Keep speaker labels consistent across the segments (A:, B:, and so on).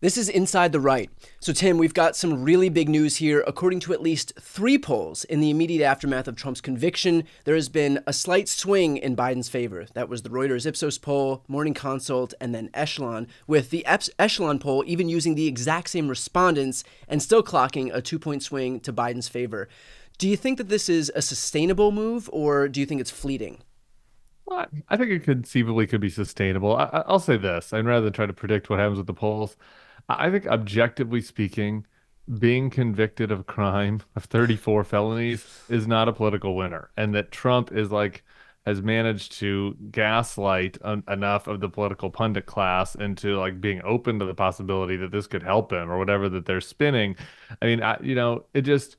A: This is Inside the Right. So, Tim, we've got some really big news here. According to at least three polls in the immediate aftermath of Trump's conviction, there has been a slight swing in Biden's favor. That was the Reuters Ipsos poll, Morning Consult, and then Echelon, with the Echelon poll even using the exact same respondents and still clocking a two point swing to Biden's favor. Do you think that this is a sustainable move, or do you think it's fleeting?
B: Well, I think it conceivably could be sustainable. I, will say this, and rather than try to predict what happens with the polls, I think objectively speaking, being convicted of crime of 34 felonies is not a political winner, and that Trump is like has managed to gaslight un- enough of the political pundit class into like being open to the possibility that this could help him or whatever that they're spinning. I mean, I, you know, it just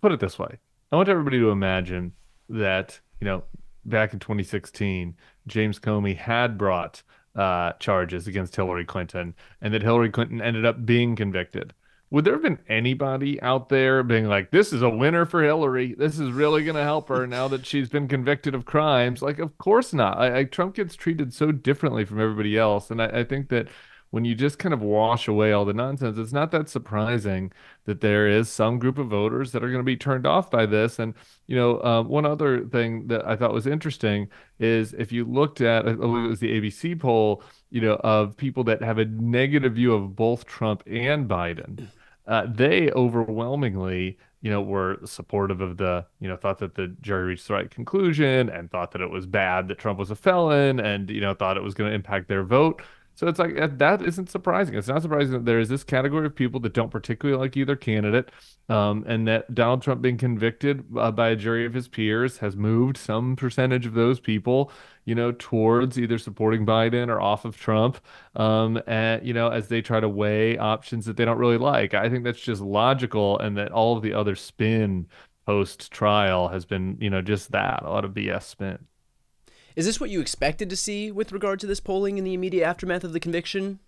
B: put it this way. I want everybody to imagine that, you know, back in 2016, James Comey had brought uh, charges against Hillary Clinton, and that Hillary Clinton ended up being convicted. Would there have been anybody out there being like, "This is a winner for Hillary. This is really going to help her now that she's been convicted of crimes"? Like, of course not. I, I, Trump gets treated so differently from everybody else, and I, I think that when you just kind of wash away all the nonsense, it's not that surprising that there is some group of voters that are going to be turned off by this. And, you know, uh, one other thing that I thought was interesting is if you looked at, I believe it was the ABC poll, you know, of people that have a negative view of both Trump and Biden, uh, they overwhelmingly you know, were supportive of the, you know, thought that the jury reached the right conclusion and thought that it was bad that Trump was a felon and, you know, thought it was going to impact their vote. So it's like that isn't surprising. It's not surprising that there is this category of people that don't particularly like either candidate, um, and that Donald Trump being convicted uh, by a jury of his peers has moved some percentage of those people, you know, towards either supporting Biden or off of Trump, um, and you know, as they try to weigh options that they don't really like. I think that's just logical, and that all of the other spin post trial has been, you know, just that a lot of BS spin.
A: Is this what you expected to see with regard to this polling in the immediate aftermath of the conviction?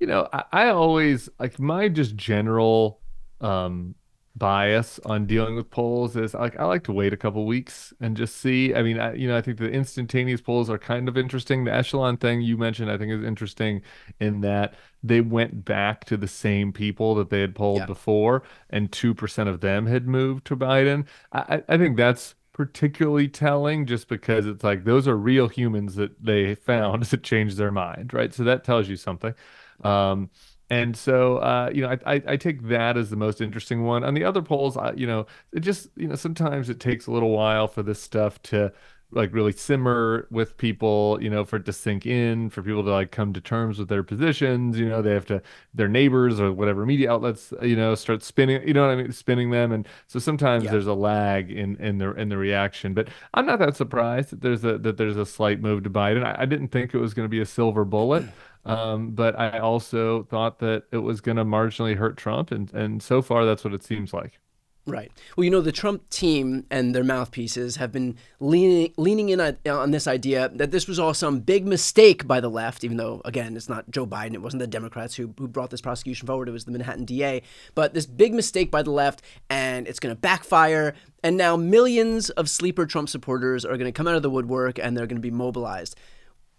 B: You know, I, I always like my just general um, bias on dealing with polls is like I like to wait a couple weeks and just see. I mean, I, you know, I think the instantaneous polls are kind of interesting. The echelon thing you mentioned, I think, is interesting in that they went back to the same people that they had polled yeah. before, and two percent of them had moved to Biden. I, I think that's particularly telling just because it's like those are real humans that they found to change their mind, right? So that tells you something. Um, and so, uh, you know, I, I, I, take that as the most interesting one. On the other polls, I, you know, it just, you know, sometimes it takes a little while for this stuff to like really simmer with people, you know, for it to sink in, for people to like come to terms with their positions. You know, they have to their neighbors or whatever media outlets, you know, start spinning. You know what I mean, spinning them, and so sometimes yeah. there's a lag in in the in the reaction. But I'm not that surprised that there's a that there's a slight move to Biden. I, I didn't think it was going to be a silver bullet. Um, but I also thought that it was going to marginally hurt Trump, and and so far that's what it seems like.
A: Right. Well, you know, the Trump team and their mouthpieces have been leaning leaning in on, this idea that this was all some big mistake by the left, even though, again, it's not Joe Biden. It wasn't the Democrats who, who brought this prosecution forward. It was the Manhattan DA. But this big mistake by the left, and it's going to backfire. And now millions of sleeper Trump supporters are going to come out of the woodwork and they're going to be mobilized.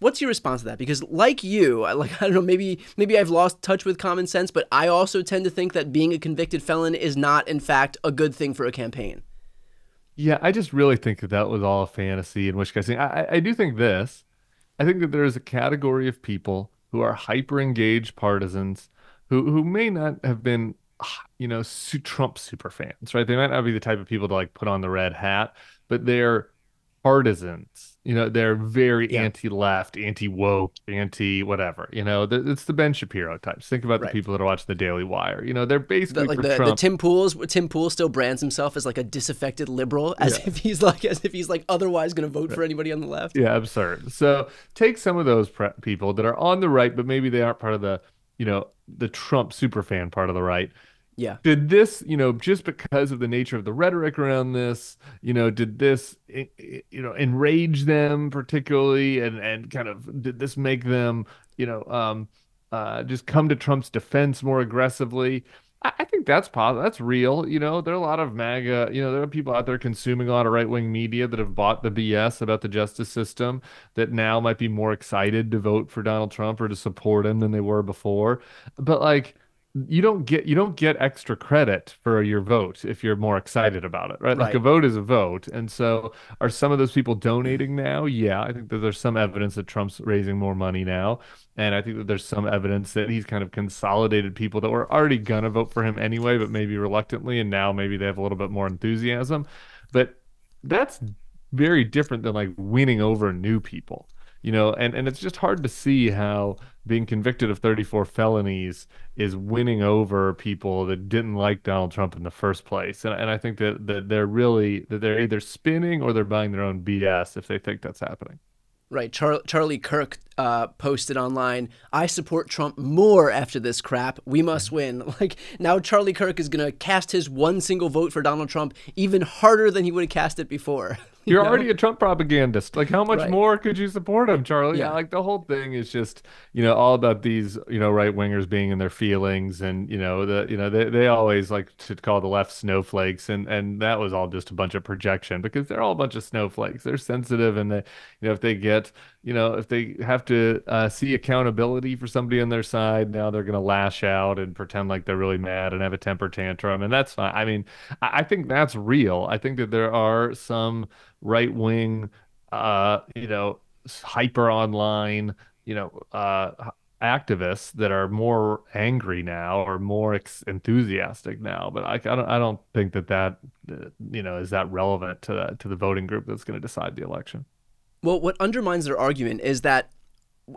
A: What's your response to that? Because like you, like I don't know, maybe maybe I've lost touch with common sense, but I also tend to think that being a convicted felon is not in fact a good thing for a campaign.
B: Yeah, I just really think that that was all a fantasy in which case I, I do think this. I think that there is a category of people who are hyper engaged partisans who who may not have been you know Trump super fans, right? They might not be the type of people to like put on the red hat, but they're partisans you know, they're very yeah. anti-left, anti-woke, anti-whatever. You know, it's the Ben Shapiro types. Think about right. the people that are watching the Daily Wire. You know, they're basically
A: the, like the, the, Tim Pools. Tim Pool still brands himself as like a disaffected liberal, as yeah. if he's like as if he's like otherwise going to vote right. for anybody on the left.
B: Yeah, absurd. So take some of those pre- people that are on the right, but maybe they aren't part of the, you know, the Trump super fan part of the right
A: yeah.
B: Did this, you know, just because of the nature of the rhetoric around this, you know, did this, you know, enrage them particularly, and and kind of did this make them, you know, um, uh, just come to Trump's defense more aggressively? I think that's possible. That's real. You know, there are a lot of MAGA, you know, there are people out there consuming a lot of right wing media that have bought the BS about the justice system that now might be more excited to vote for Donald Trump or to support him than they were before. But like, you don't get you don't get extra credit for your vote if you're more excited about it, right? Like a vote is a vote. And so are some of those people donating now? Yeah, I think that there's some evidence that Trump's raising more money now. And I think that there's some evidence that he's kind of consolidated people that were already gonna vote for him anyway, but maybe reluctantly, and now maybe they have a little bit more enthusiasm. But that's very different than like winning over new people you know, and, and it's just hard to see how being convicted of 34 felonies is winning over people that didn't like Donald Trump in the first place. And, and I think that, that they're really, that they're either spinning or they're buying their own BS if they think that's happening.
A: Right. Char- Charlie Kirk uh, posted online, I support Trump more after this crap. We must win. Like, now Charlie Kirk is going to cast his one single vote for Donald Trump even harder than he would have cast it before.
B: You're know? already a Trump propagandist. Like, how much right. more could you support him, Charlie? Yeah. Like, the whole thing is just, you know, all about these, you know, right wingers being in their feelings, and you know, the, you know, they, they always like to call the left snowflakes, and and that was all just a bunch of projection because they're all a bunch of snowflakes. They're sensitive, and they, you know, if they get, you know, if they have to uh, see accountability for somebody on their side, now they're going to lash out and pretend like they're really mad and have a temper tantrum, and that's fine. I mean, I, I think that's real. I think that there are some right wing, uh, you know, hyper online, you know, uh, activists that are more angry now or more ex- enthusiastic now. But I, I, don't, I don't think that that, you know, is that relevant to the, to the voting group that's going to decide the election.
A: Well, what undermines their argument is that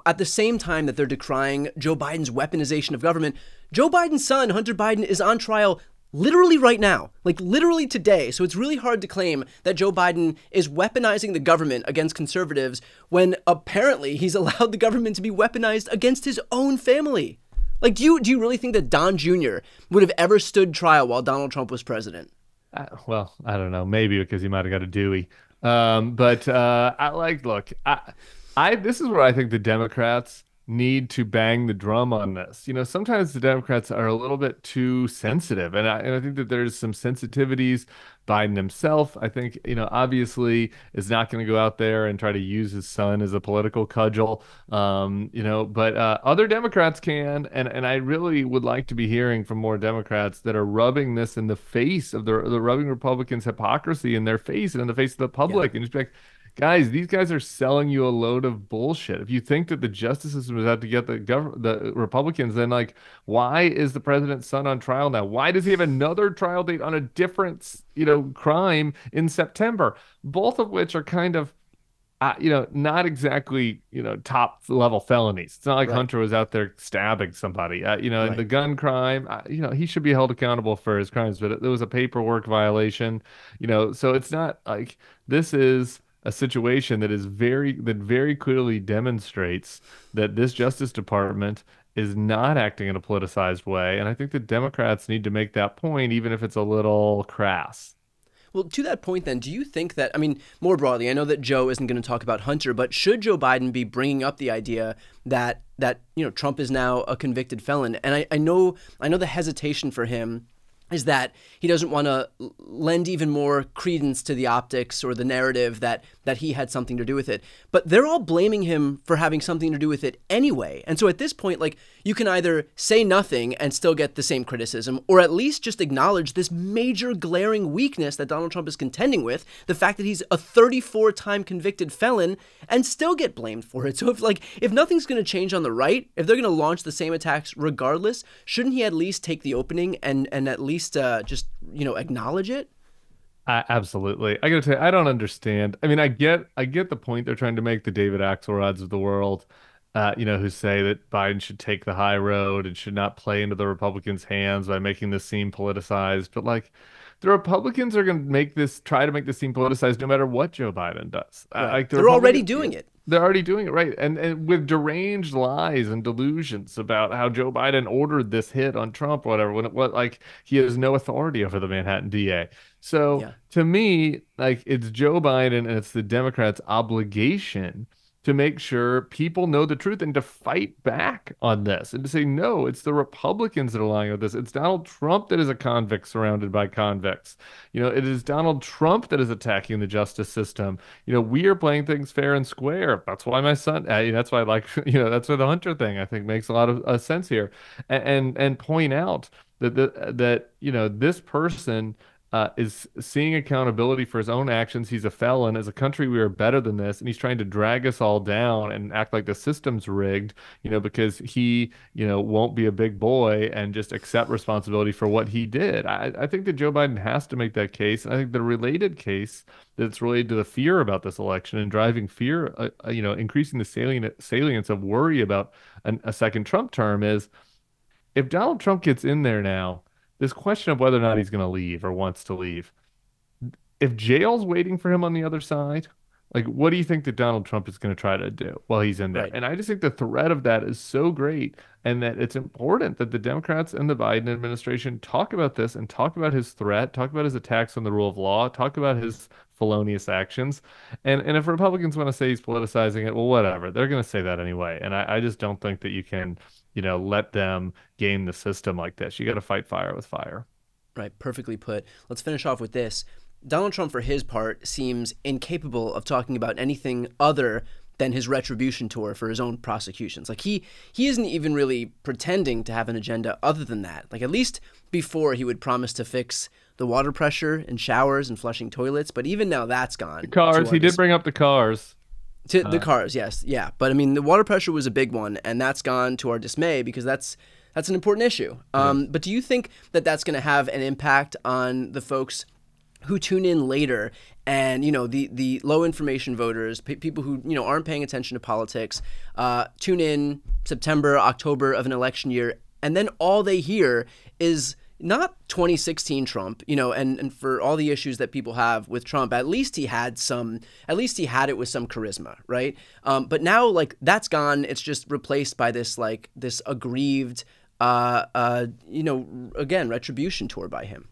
A: at the same time that they're decrying Joe Biden's weaponization of government, Joe Biden's son, Hunter Biden, is on trial literally right now, like literally today. So it's really hard to claim that Joe Biden is weaponizing the government against conservatives when apparently he's allowed the government to be weaponized against his own family. Like, do you do you really think that Don Jr. would have ever stood trial while Donald Trump was president?
B: Uh, well, I don't know. Maybe because he might have got a DUI. Um, but uh, I like look. I, I this is where I think the Democrats need to bang the drum on this. You know, sometimes the Democrats are a little bit too sensitive, and I, and I think that there's some sensitivities. Biden himself, I think, you know, obviously is not going to go out there and try to use his son as a political cudgel, um, you know, but uh, other Democrats can, and and I really would like to be hearing from more Democrats that are rubbing this in the face of the the rubbing Republicans' hypocrisy in their face and in the face of the public, yeah. and just like guys, these guys are selling you a load of bullshit. If you think that the justice system is out to get the government, the Republicans, then like, why is the president's son on trial now? Why does he have another trial date on a different, you know, crime in September? Both of which are kind of, uh, you know, not exactly, you know, top level felonies. It's not like right. Hunter was out there stabbing somebody. Uh, you know, right. the gun crime, uh, you know, he should be held accountable for his crimes, but it, it was a paperwork violation. You know, so it's not like this is a situation that is very that very clearly demonstrates that this Justice Department is not acting in a politicized way, and I think the Democrats need to make that point, even if it's a little crass.
A: Well, to that point, then, do you think that, I mean, more broadly, I know that Joe isn't going to talk about Hunter, but should Joe Biden be bringing up the idea that, that you know, Trump is now a convicted felon? And I, I know, I know the hesitation for him is that he doesn't want to lend even more credence to the optics or the narrative that that he had something to do with it. But they're all blaming him for having something to do with it anyway. And so at this point, like you can either say nothing and still get the same criticism, or at least just acknowledge this major glaring weakness that Donald Trump is contending with, the fact that he's a 34-time convicted felon and still get blamed for it. So if like if nothing's going to change on the right, if they're going to launch the same attacks regardless, shouldn't he at least take the opening and and at least uh, just you know acknowledge it?
B: I, absolutely. I gotta tell you, I don't understand. I mean, I get, I get the point they're trying to make the David Axelrods of the world, uh, you know, who say that Biden should take the high road and should not play into the Republicans' hands by making this seem politicized. But like, the Republicans are going to make this, try to make this seem politicized, no matter what Joe Biden does.
A: Right. Uh, like the they're already doing it.
B: They're already doing it right, and and with deranged lies and delusions about how Joe Biden ordered this hit on Trump, or whatever. When it was like he has no authority over the Manhattan DA. So yeah. to me, like it's Joe Biden and it's the Democrats' obligation to make sure people know the truth and to fight back on this and to say, no, it's the Republicans that are lying about this. It's Donald Trump that is a convict surrounded by convicts. You know, it is Donald Trump that is attacking the justice system. You know, we are playing things fair and square. That's why my son, uh, that's why I like, you know, that's why the Hunter thing I think makes a lot of uh, sense here. And, and, and point out that, the, that, you know, this person uh, is seeing accountability for his own actions. He's a felon. As a country, we are better than this, and he's trying to drag us all down and act like the system's rigged. You know, because he, you know, won't be a big boy and just accept responsibility for what he did. I, I think that Joe Biden has to make that case, and I think the related case that's related to the fear about this election and driving fear, uh, uh you know, increasing the salience of worry about an, a second Trump term is if Donald Trump gets in there now this question of whether or not he's going to leave or wants to leave. If jail's waiting for him on the other side, like what do you think that Donald Trump is going to try to do while he's in there? Right. And I just think the threat of that is so great and that it's important that the Democrats and the Biden administration talk about this and talk about his threat, talk about his attacks on the rule of law, talk about his felonious actions. And and if Republicans want to say he's politicizing it, well, whatever. They're going to say that anyway. And I, I just don't think that you can you know, let them game the system like this. You got to fight fire with fire.
A: Right, perfectly put. Let's finish off with this. Donald Trump, for his part, seems incapable of talking about anything other than his retribution tour for his own prosecutions. Like he he isn't even really pretending to have an agenda other than that. Like at least before he would promise to fix the water pressure in showers and flushing toilets, but even now that's gone.
B: The cars, he did bring up the cars.
A: To uh, the cars, yes, yeah. But I mean, the water pressure was a big one, and that's gone to our dismay because that's that's an important issue. Um, But do you think that that's going to have an impact on the folks who tune in later and you know the the low information voters p- people who you know aren't paying attention to politics uh, tune in september october of an election year and then all they hear is not 2016 Trump, you know, and, and for all the issues that people have with Trump, at least he had some, at least he had it with some charisma, right? Um, but now, like, that's gone. It's just replaced by this, like, this aggrieved, uh, uh, you know, again, retribution tour by him.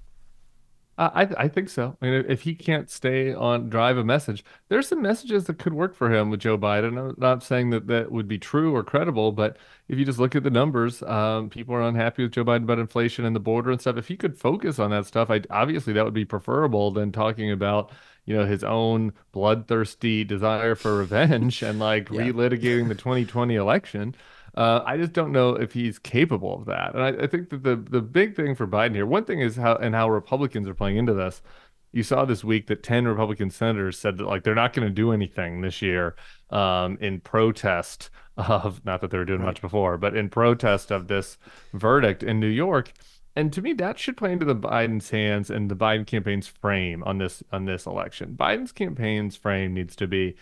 B: I I think so. I mean, if he can't stay on drive a message, there's some messages that could work for him with Joe Biden. I'm not saying that that would be true or credible, but if you just look at the numbers, um, people are unhappy with Joe Biden about inflation and the border and stuff. If he could focus on that stuff, I obviously that would be preferable than talking about you know his own bloodthirsty desire for revenge and like yeah. relitigating the 2020 election. Uh, I just don't know if he's capable of that. And I, I, think that the the big thing for Biden here, one thing is how and how Republicans are playing into this. You saw this week that ten Republican senators said that like they're not going to do anything this year um, in protest of not that they were doing right. much before, but in protest of this verdict in New York. And to me, that should play into the Biden's hands and the Biden campaign's frame on this on this election. Biden's campaign's frame needs to be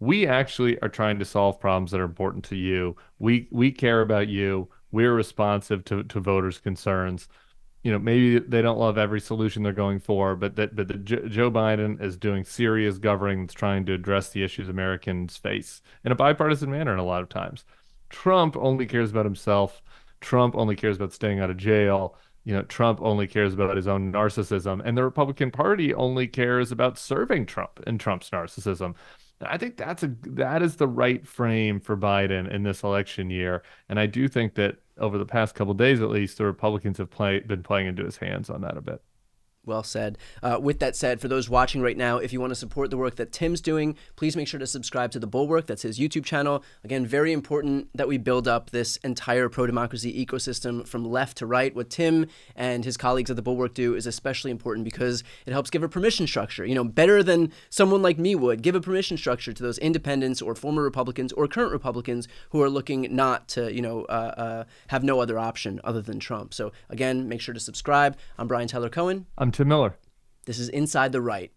B: we actually are trying to solve problems that are important to you. We we care about you. We're responsive to, to voters' concerns. You know, maybe they don't love every solution they're going for, but that but the, Joe Biden is doing serious governing that's trying to address the issues Americans face in a bipartisan manner. And a lot of times, Trump only cares about himself. Trump only cares about staying out of jail. You know, Trump only cares about his own narcissism, and the Republican Party only cares about serving Trump and Trump's narcissism. I think that's a that is the right frame for Biden in this election year, and I do think that over the past couple days, at least, the Republicans have play, been playing into his hands on that a bit.
A: Well said. Uh, with that said, for those watching right now, if you want to support the work that Tim's doing, please make sure to subscribe to The Bulwark. That's his YouTube channel. Again, very important that we build up this entire pro democracy ecosystem from left to right. What Tim and his colleagues at The Bulwark do is especially important because it helps give a permission structure. You know, better than someone like me would give a permission structure to those independents or former Republicans or current Republicans who are looking not to, you know, uh, uh, have no other option other than Trump. So, again, make sure to subscribe. I'm Brian Tyler Cohen.
B: I'm Tim Miller.
A: This is Inside the Right.